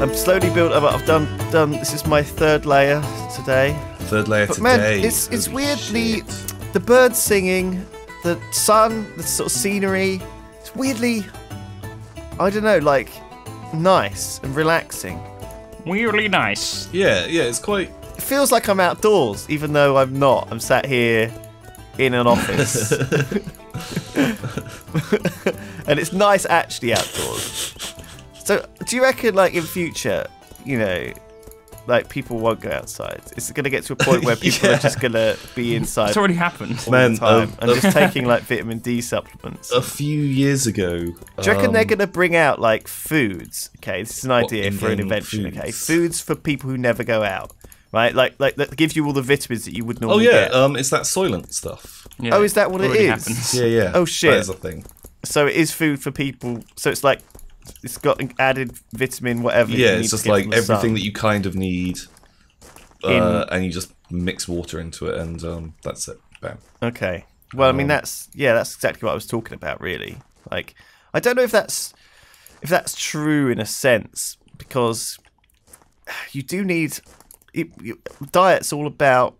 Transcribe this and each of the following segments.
I'm slowly built up. I've done done. This is my third layer today. Third layer But today. man, it's it's Holy weirdly shit. the birds singing, the sun, the sort of scenery. It's weirdly, I don't know, like nice and relaxing. Weirdly nice. Yeah, yeah, it's quite. It feels like I'm outdoors, even though I'm not. I'm sat here in an office, and it's nice actually outdoors. So, do you reckon, like in future, you know, like people won't go outside? It's going to get to a point where people Yeah. are just going to be inside It's already happened. all Man, the time um, and just taking like vitamin D supplements. A few years ago. Do you reckon they're um, going to bring out like foods? Okay, this is an What, idea for an in-game invention. Okay, foods? foods for people who never go out, right? Like, like that gives you all the vitamins that you would normally. Oh yeah, get. um, it's that Soylent stuff. Yeah, Oh, is that what it already is? happened. Yeah, yeah. Oh, shit. That is a thing. so it is food for people. So it's like it's got an added vitamin, whatever. you Yeah, it's just like everything sun. that you kind of need, uh, and you just mix water into it, and um, that's it. Bam. Okay. Well, I mean Um, that's yeah, that's exactly what I was talking about. Really, like I don't know if that's if that's true in a sense because you do need it, you, diet's all about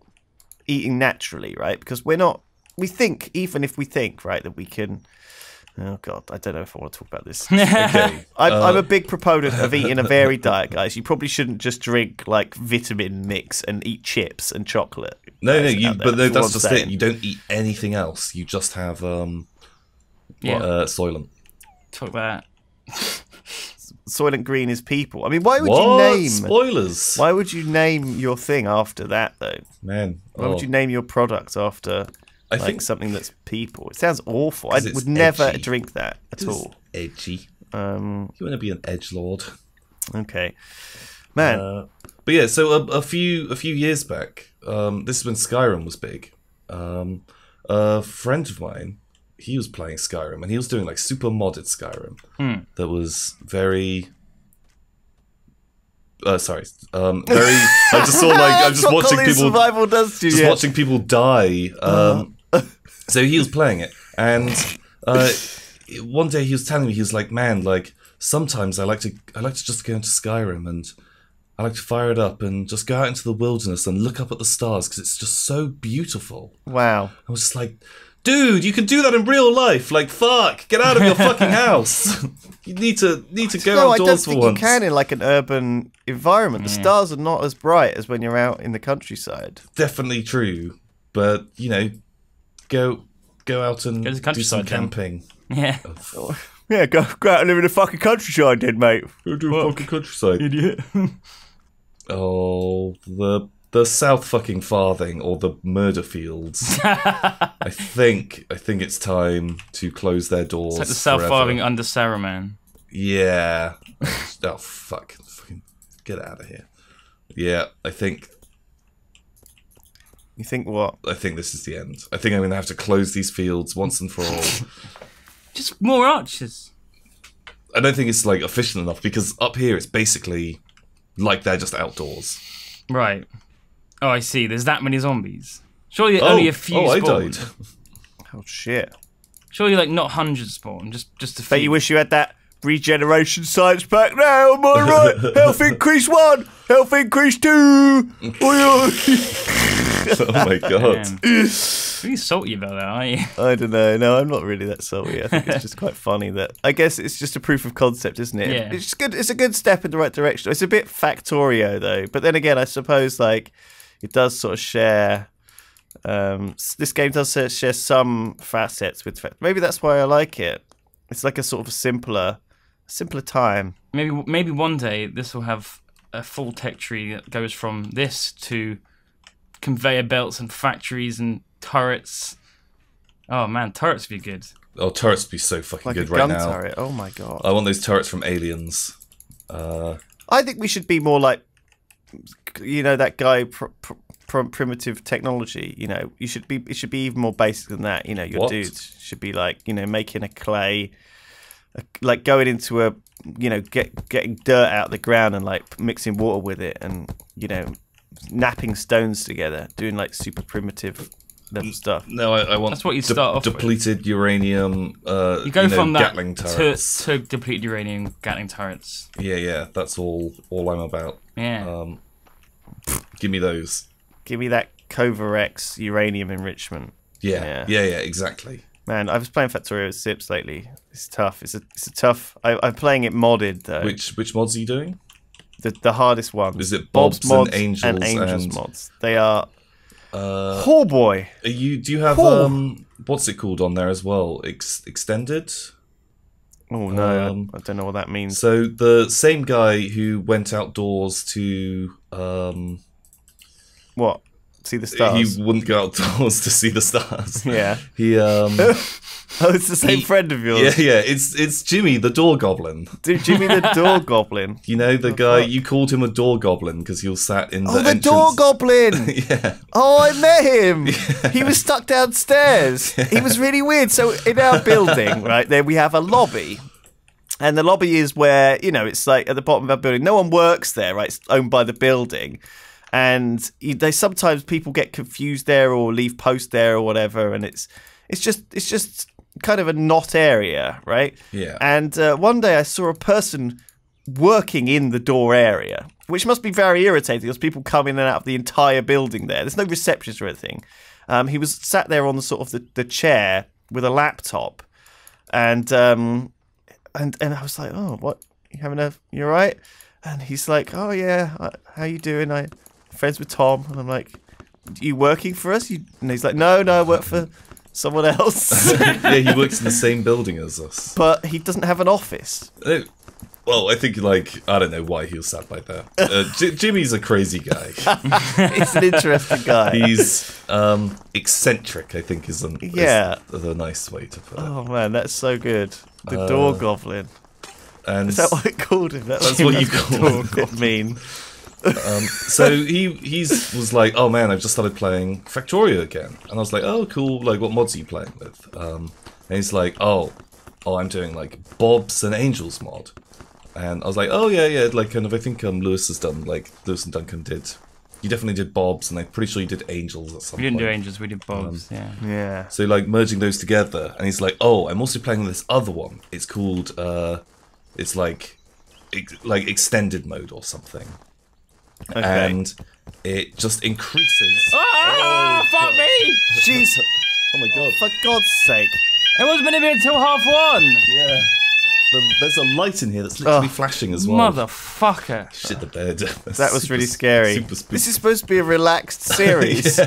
eating naturally, right? Because we're not we think even if we think right that we can. Oh God, I don't know if I want to talk about this. Okay. I'm, I'm Uh, a big proponent of eating a varied diet, guys. You probably shouldn't just drink like vitamin mix and eat chips and chocolate. No, no, you. But no, all that's I'm just it. You don't eat anything else. You just have um, Yeah, uh, Soylent. talk that. Soylent Green is people. I mean, why would what? you name? Spoilers, Why would you name your thing after that though? man. Why oh, would you name your product after I like think something that's people? It sounds awful. I would never edgy. drink that at it's all. edgy. Um, You want to be an edge lord. okay, man. Uh, but yeah, so a, a few a few years back, um, this is when Skyrim was big. Um, a friend of mine, he was playing Skyrim, and he was doing like super modded Skyrim Hmm. that was very. Uh, sorry, um, very. I just saw like I'm just watching people Survival does to just you. watching people die. Um, so he was playing it, and uh, one day he was telling me he was like, "Man, like sometimes I like to I like to just go into Skyrim and I like to fire it up and just go out into the wilderness and look up at the stars because it's just so beautiful." Wow. I was just like. Dude, you can do that in real life. Like, fuck, get out of your fucking house. you need to need to go no, I don't for think once. you can in like an urban environment. The stars are not as bright as when you're out in the countryside. Definitely true, but you know, go go out and Go to do some countryside then. camping. Yeah. Oh, yeah, go go out and live in the fucking countryside, then, mate. Go to a fucking countryside. Idiot. Oh, the the South fucking Farthing or the Murder Fields. I think I think it's time to close their doors. It's like the South forever. Farthing under Sarah Man. Yeah. oh fuck! Fucking get out of here. Yeah, I think You think what? I think this is the end. I think I'm gonna have to close these fields once and for all. Just more archers. I don't think it's like efficient enough because up here it's basically like they're just outdoors. Right. Oh, I see. There's that many zombies. Surely only oh, a few oh, I died. Oh shit! Surely like not hundreds spawn. Just just a few. Bet you wish you had that regeneration science pack now. Am I right? Health increase one, health increase two. Oh my god. Really salty about that, aren't you? I don't know. No, I'm not really that salty. I think it's just quite funny that. I guess it's just a proof of concept, isn't it? Yeah. It's good. It's a good step in the right direction. It's a bit Factorio though, but then again, I suppose like it does sort of share. Um, this game does share some facets with. Fact- Maybe that's why I like it. It's like a sort of a simpler, simpler time. Maybe maybe one day this will have a full tech tree that goes from this to conveyor belts and factories and turrets. Oh man, turrets would be good. Oh, turrets would be so fucking Like good a right gun now. turret. Oh my god. I want those turrets from Aliens. Uh, I think we should be more like, you know, that guy pr- pr- pr- primitive technology. You know, you should be. It should be even more basic than that. You know, your What? dudes should be like, you know, making a clay, a, like going into a, you know, get getting dirt out of the ground and like mixing water with it, and you know, knapping stones together, doing like super primitive level stuff. No, I, I want That's what you de- start off with. depleted uranium. Uh, You go know, from that Gatling to, turrets. to depleted uranium Gatling turrets. Yeah, yeah, that's all. All I'm about. Yeah. Um, give me those. Give me that Kovarex uranium enrichment. Yeah, Yeah. yeah, yeah, exactly. Man, I was playing Factorio with Sips lately. It's tough. It's a it's a tough. I, I'm playing it modded though. Which which mods are you doing? The the hardest one. Is it Bob's and mods Angels and Angels and- mods? They are. Uh, oh boy. are you do you have Oh. um what's it called on there as well? Ex- extended. Oh no, um, I, I don't know what that means. So the same guy who went outdoors to um What? See the stars. he wouldn't go outdoors to see the stars. Yeah. He um Oh, it's the same He- friend of yours. yeah yeah it's it's Jimmy the door goblin. Dude, Jimmy the door goblin. You know the guy fuck? you called him a door goblin because he was sat in oh, the Oh, the entrance. door goblin. yeah. Oh, I met him. He was stuck downstairs. He was really weird. So in our building, right there, we have a lobby. And the lobby is where, you know, it's like at the bottom of our building. No one works there, right? It's owned by the building. And they sometimes people get confused there or leave post there or whatever. And it's it's just it's just kind of a knot area, right? Yeah. And uh, one day I saw a person working in the door area, which must be very irritating because people come in and out of the entire building there. There's no receptionist or anything. Um, he was sat there on the sort of the, the chair with a laptop, and um, and and I was like, oh, what? You having a? You all right? And he's like, oh yeah, how you doing? I friends with Tom, and I'm like, you working for us? You? And he's like, no, no, I work for someone else, yeah, he works in the same building as us. but he doesn't have an office. Uh, Well, I think like I don't know why he was sat like that. Uh, J- Jimmy's a crazy guy. He's an interesting guy. He's um, eccentric. I think is, an, is Yeah. the nice way to put it. Oh man, that's so good. The door goblin. And Is that what I called him? That That's what you called it. Goblin. mean. so he he's was like, oh man, I've just started playing Factorio again, and I was like, oh cool, like what mods are you playing with? Um, and he's like, oh, oh, I'm doing like Bob's and Angels mod, and I was like, oh yeah, yeah, like kind of, I think um Lewis has done like Lewis and Duncan did. You definitely did Bob's, and I'm pretty sure you did Angels at some We didn't point. do angels, we did bobs. yeah. Yeah. So like merging those together, and he's like, "Oh, I'm also playing this other one. It's called, uh, it's like, ex- like extended mode or something, Okay. and it just increases." Ah, fuck me! Jeez. Oh my god! For God's sake. It wasn't going to be until half one. Yeah, the, there's a light in here that's literally Oh. flashing as well. Motherfucker. Shit the bed. That was really scary. Super spooky. This is supposed to be a relaxed series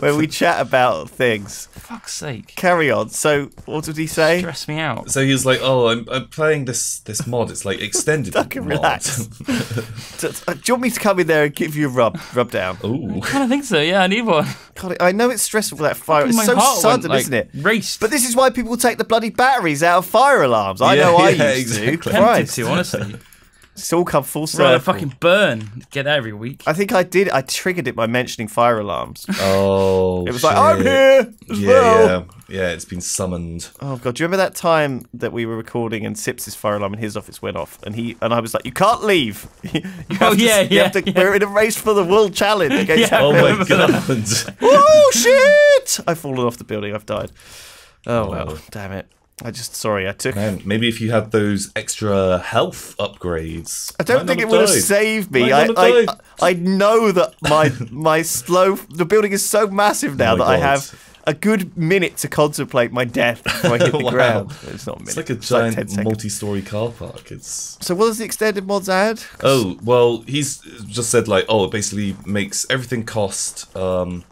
where we chat about things. Fuck's sake. Carry on. So, what did he say? Stress me out. So he was like, "Oh, I'm, I'm playing this this mod. It's like extended Duncan, mod." relax. D- uh, Do you want me to come in there and give you a rub, rub down? Ooh. I kind of think so, yeah, I need one. God, I know it's stressful for that fire. It's so sudden, went, like, isn't it? Raced. But this is why people take the bloody batteries out of fire alarms. I Yeah, know I yeah, used exactly. to. tempted Christ. to, honestly. It's all come full circle. Rather fucking burn. Get that every week. I think I did. I triggered it by mentioning fire alarms. Oh, It was like, I'm here as Yeah, well. yeah, yeah. It's been summoned. Oh god, do you remember that time that we were recording and Sips' fire alarm in his office went off, and he and I was like, "You can't leave. you have Oh, to, yeah, you have yeah, to- yeah. We're in a race for the world challenge against." Yeah. Oh my god! oh shit! I've fallen off the building. I've died. Oh well, Oh. damn it. I just sorry. I took. Man, maybe if you had those extra health upgrades, I don't think it would have saved me. I, I. I know that my my slow the building is so massive now Oh that I have a good minute to contemplate my death before I hit the Wow. ground. It's not a minute. It's like a 10 giant seconds. multi-story car park. It's So what does the extended mods add? oh well, he's just said like oh, it basically makes everything cost um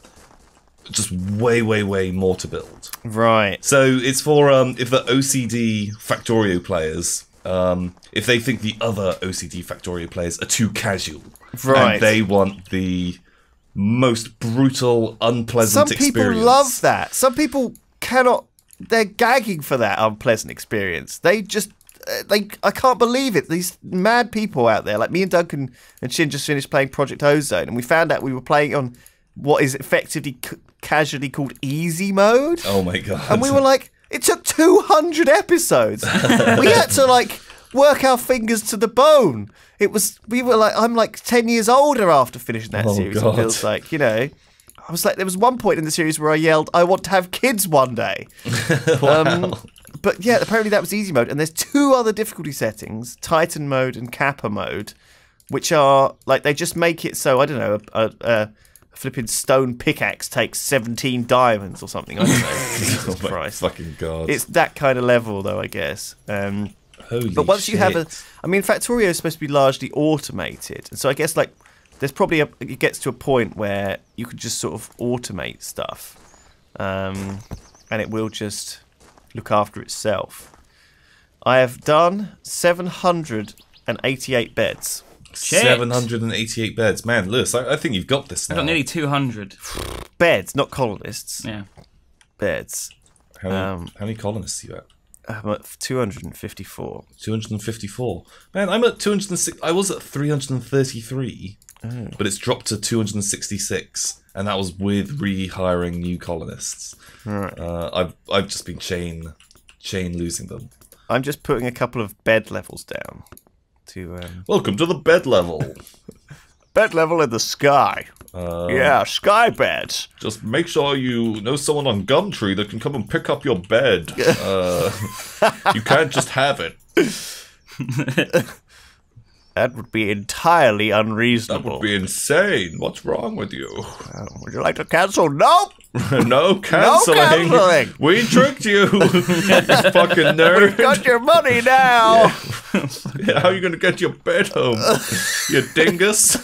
just way, way, way more to build. Right. So it's for um if the OCD Factorio players. Um, if they think the other OCD Factorio players are too casual, Right. and they want the most brutal, unpleasant Some people experience. love that. Some people cannot. They're gagging for that unpleasant experience. They just. uh, They, I can't believe it. These mad people out there, like me and Duncan and Sjin, just finished playing Project Ozone, and we found out we were playing on what is effectively casually called easy mode. Oh my god! And we were like, it took 200 episodes. we had to like work our fingers to the bone. It was, we were like, I'm like 10 years older after finishing that Oh, series. God. It feels like, you know. I was like, there was one point in the series where I yelled, "I want to have kids one day." um, but yeah, apparently that was easy mode, and there's two other difficulty settings: Titan mode and Kappa mode, which are like they just make it so I don't know a, a, a flipping stone pickaxe takes 17 diamonds or something. I don't know. Jesus Oh Christ. fucking god! It's that kind of level, though, I guess. Um, Holy but once you have a. I mean, Factorio is supposed to be largely automated, and so I guess like there's probably a, it gets to a point where you could just sort of automate stuff, um, and it will just look after itself. I have done 788 beds. Shit. 788 beds. Man, Lewis, I, I think you've got this I now. got nearly 200. Beds, not colonists. Yeah. Beds. How many, um, how many colonists are you at? I'm at 254. 254. Man, I'm at 206. I was at 333, Oh. but it's dropped to 266, and that was with rehiring new colonists. Right. Uh, I've I've just been chain chain losing them. I'm just putting a couple of bed levels down to um, Welcome to the bed level. bed level in the sky. Uh, yeah, sky beds. Just make sure you know someone on Gumtree that can come and pick up your bed. Uh, you can't just have it. That would be entirely unreasonable. That would be insane. What's wrong with you? Uh, would you like to cancel? Nope. no canceling. No cancelling. We tricked you. fucking nerd. We've got your money now. How are you going to get your bed home? you dingus.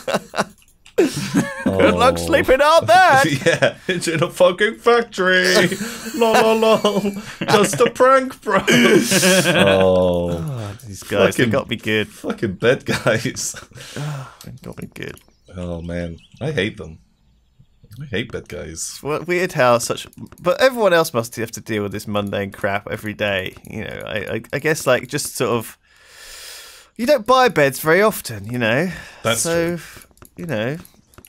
Good luck oh. sleeping out there. Yeah, it's in a fucking factory. lol, lol, lol. Just a prank, bro. oh, ah, These guys, they Fucking- got me good. fucking bed guys. Ah, they got me good. Oh man, I hate them. I hate bed guys. Well, weird how such, but everyone else must have to deal with this mundane crap every day. You know, I, I, I guess like just sort of, you don't buy beds very often. You know, That's so you know,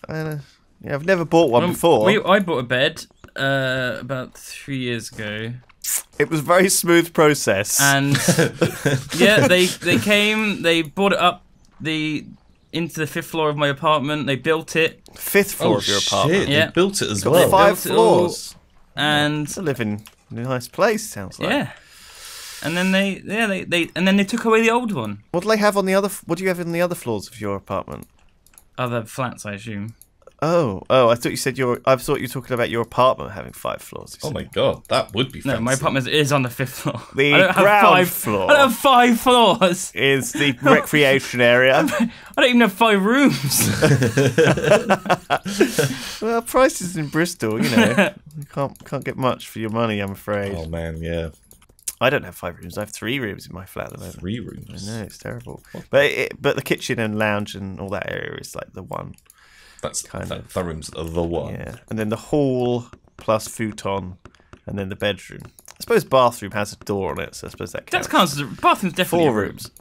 I don't know. Yeah, I've never bought one Um, before. We, I bought a bed uh, about three years ago, It was a very smooth process. and yeah, they they came, they brought it up the into the fifth floor of my apartment. They built it, Fifth floor Oh of your apartment. shit! Yeah. They built it as Got well. five built all. floors. and It's a living in a nice place. Sounds like. yeah, and then they yeah they, they and then they took away the old one. What do they have on the other? What do you have in the other floors of your apartment? Other flats, I assume. Oh, oh! I thought you said your. I thought you were talking about your apartment having five floors. Oh my god, that would be No, my apartment is on the fifth floor. The I don't have ground five, floor. I don't have five floors. Is the recreation area? I don't even have five rooms. well, prices in Bristol, you know, you can't can't get much for your money. I'm afraid. Oh man, yeah, I don't have five rooms. I have three rooms in my flat at the moment. three rooms. I know it's terrible, but it, but the kitchen and lounge and all that area is like the one. That's Kind that, of. that room's the one. Yeah, and then the hall plus futon, and then the bedroom. I suppose bathroom has a door on it, so I suppose that That counts. counts as a bathroom's definitely Four a room. rooms.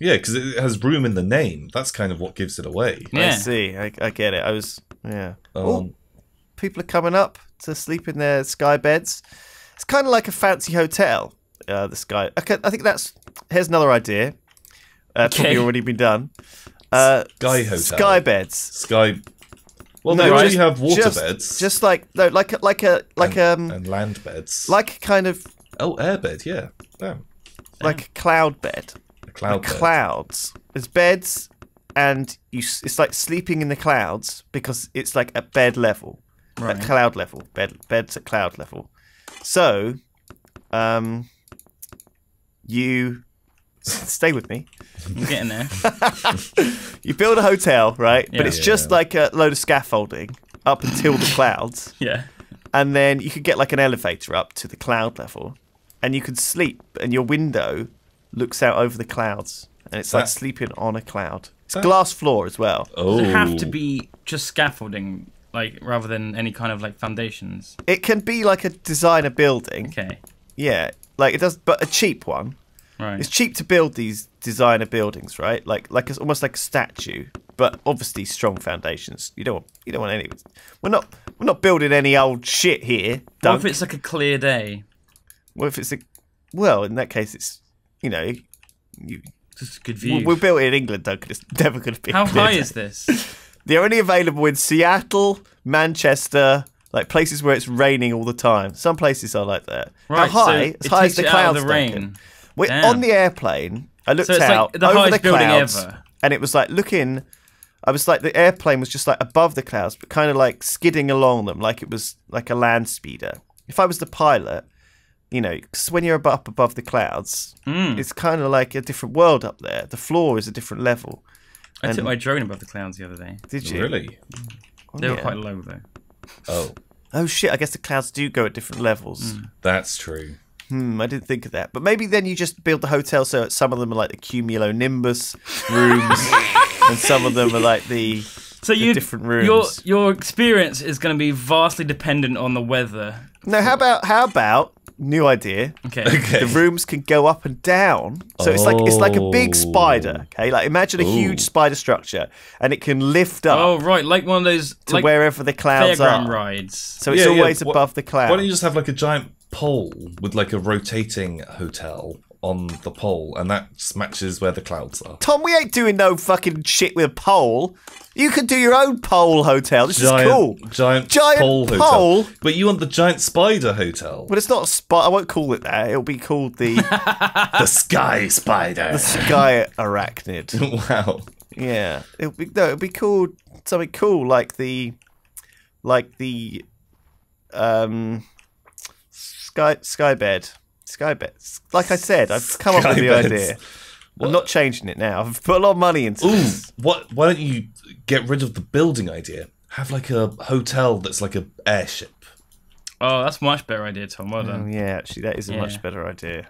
Yeah, because it has room in the name. That's kind of what gives it away. I see. I, I get it. I was yeah. oh, Um, people are coming up to sleep in their sky beds. It's kind of like a fancy hotel. Uh, the sky. Okay, I think that's. Here's another idea. Uh, Probably already been done. Uh, Sky hotel. Sky beds. Sky. Well, No, they already have water just, beds. Just like no, like a, like a like and, um and land beds. like kind of oh, airbed. Yeah, damn. like a cloud bed. A cloud bed. clouds. There's beds, and you. It's like sleeping in the clouds because it's like at bed level, Right. at cloud level. Bed beds at cloud level. So, um, you stay with me. I'm getting there. You build a hotel, right? Yeah. But Yeah. it's just like a load of scaffolding up until the clouds, Yeah. and then you could get like an elevator up to the cloud level, and you could sleep, and your window looks out over the clouds, and it's like sleeping on a cloud. It's That- glass floor as well. Oh, Does it have to oh. be just scaffolding, like rather than any kind of like foundations? It can be like a designer building, Okay. yeah, like it does, but a cheap one. Right. It's cheap to build these designer buildings, right? Like like it's almost like a statue, but obviously strong foundations. You don't want, you don't want any. We're not we're not building any old shit here. what if it's like a clear day? What if it's a well? In that case, it's you know, you, Just a good view. We're built in England, Duncan. It's never going to be. How high day. is this? They're only available in Seattle, Manchester, Like places where it's raining all the time. Some places are like that. Right, How high? so as high as the clouds. of the Duncan. Rain. We're Damn. on the airplane. I looked So it's like out the over the clouds, ever. and it was like looking. I was like the airplane was just like above the clouds, but kind of like skidding along them, like it was like a land speeder. If I was the pilot, you know, 'cause when you're up above the clouds, Mm. it's kind of like a different world up there. The floor is a different level. I And- took my drone above the clouds the other day. Did you? Really? They were Yeah. quite low though. Oh, Oh shit! I guess the clouds do go at different levels. that's true. Hmm, I didn't think of that. But maybe then you just build the hotel so some of them are like the cumulonimbus rooms, and some of them are like the So you different rooms. your experience is going to be vastly dependent on the weather. No, how about how about new idea? Okay. Okay. The rooms can go up and down, so it's like it's like a big Oh. spider. Okay, like imagine a huge spider structure, and it can lift up Oh right, like one of those to like wherever the clouds fairground are. rides. So it's Yeah, yeah. always Wha- above the clouds. Why don't you just have like a giant pole with like a rotating hotel on the pole, and that matches where the clouds are. Tom, we ain't doing no fucking shit with a pole. You can do your own pole hotel. This Giant, is cool. giant, Giant pole hotel. But you want the giant spider hotel, But it's not a spot. I won't call it that. It'll be called the the sky spider. The sky arachnid. wow. Yeah, it'll be no, it'll be called something cool like the, like the, um, sky sky bed, sky bed. Like I said, I've come up with the beds. idea. I'm not changing it now. I've put a lot of money into Ooh, this. what? Why don't you get rid of the building idea? Have like a hotel that's like a airship. Oh, that's a much better idea, Tom. Well Oh, done. yeah, actually, that is a Yeah. much better idea.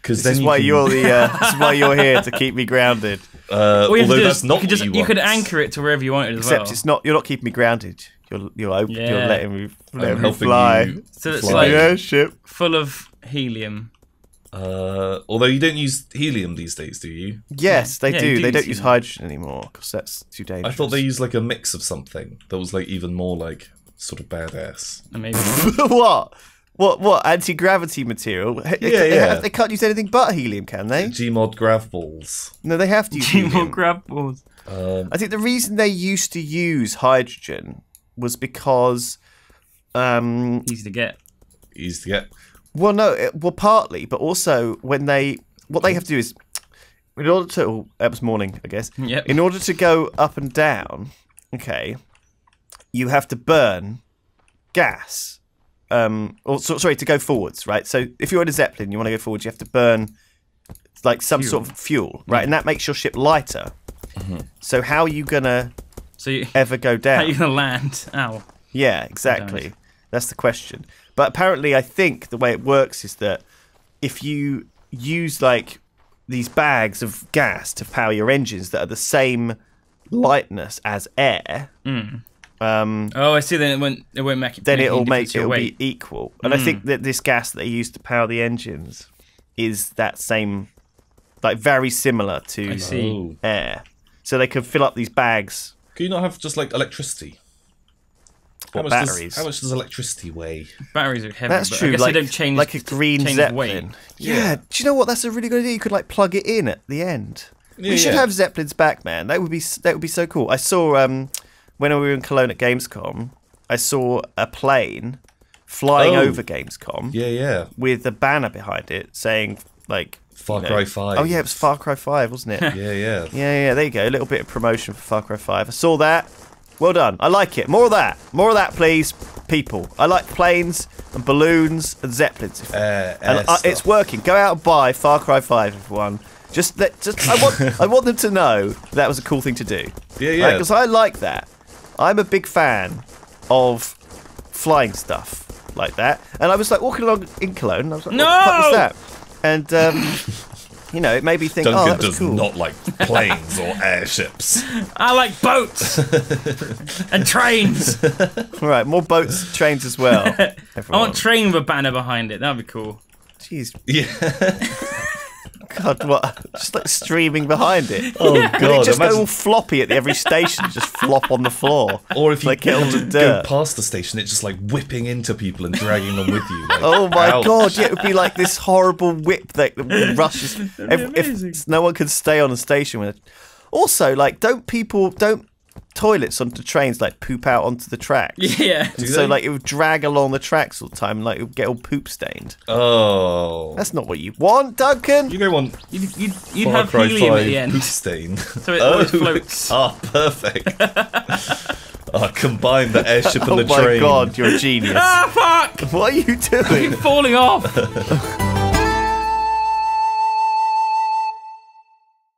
Because This is you why can, you're the. Uh, this is why you're here to keep me grounded. Uh, you although that's is not you could what just you you could anchor it to wherever you want it as Except well. it's not. You're not keeping me grounded. You're you're open. You're letting me, letting me fly. you So it's fly. like yeah, ship. full of helium. Uh, although you don't use helium these days, do you? Yes, they Yeah, do. do They don't use use helium. hydrogen anymore because that's too dangerous. I thought they used like a mix of something that was like even more like sort of badass. Amazing. what? What? What? Anti gravity material? Yeah, they, yeah. They can't use anything but helium, can they? Gmod grav balls. No, they have to use Two more helium. grab balls. Um, I think the reason they used to use hydrogen was because, um, Easy to get. easy to get. well, no, it, well, partly, but also when they, what they have to do is, in order to, oh, that was morning, I guess. Yep. In order to go up and down, okay, you have to burn gas. Um, or so, sorry, to go forwards, right? So if you're in a zeppelin, you want to go forwards, you have to burn like some sort of fuel, right? And that makes your ship lighter. Mm-hmm. So how are you gonna So you, ever go down. how you gonna land? Ow. Yeah, exactly. That's the question. But apparently, I think the way it works is that if you use like these bags of gas to power your engines that are the same lightness as air, um, Oh, I see. Then it won't. It won't make it. then it'll make difference to your it'll weight. be equal. And I think that this gas that they use to power the engines is that same, like very similar to I see. Air. So they can fill up these bags. Can you not have just like electricity? How much batteries. Does, how much does electricity weigh? Batteries are heavy. That's but true. I guess like, they don't change like a green change zeppelin. weight. Yeah. Yeah. Do you know what? That's a really good idea. You could like plug it in at the end. Yeah, we should yeah. have zeppelins back, man. That would be that would be so cool. I saw um when we were in Cologne at Gamescom, I saw a plane flying Oh. over Gamescom Yeah, yeah. with a banner behind it saying like Far you know- Cry 5. Oh yeah, it was Far Cry Five, wasn't it? Yeah, yeah. Yeah, yeah, there you go. A little bit of promotion for Far Cry 5. I saw that. Well done. I like it. More of that. More of that, please, people. I like planes and balloons and zeppelins. Uh, and uh, it's working. Go out and buy Far Cry 5, everyone. Just let, just I want I want them to know that was a cool thing to do. Yeah, yeah. Because I like that. I'm a big fan of flying stuff like that. And I was like walking along in Cologne. And I was like, No! what the fuck was that? And um, you know, it made me think, oh, Duncan that was does cool. not like planes or airships. I like boats and trains. All right, more boats, trains as well. I want train with a banner behind it. That'd be cool. Jeez, Yeah. God, what? Just like streaming behind it. Oh And it god. just go all floppy at the, every station, just flop on the floor. or if you like get all the go past the station, it's just like whipping into people and dragging them with you. like, Oh my ouch. god! Yeah, it would be like this horrible whip that rushes. If, if no one could stay on a station with it. Also, like, don't people don't toilets onto trains like poop out onto the tracks. Yeah. And so like it would drag along the tracks all the time, and, like it would get all poop stained. Oh. That's not what you want, Duncan. You don't want You'd, you'd, you'd Far have Cry helium 5 at the end. poop stain. So it always floats. Ah, perfect. Ah, combine the airship and Oh the my train. god, you're a genius. Ah, fuck! what are you doing? Falling off!